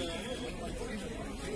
本当に。